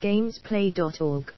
gamesplay.org